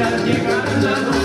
ya llegan las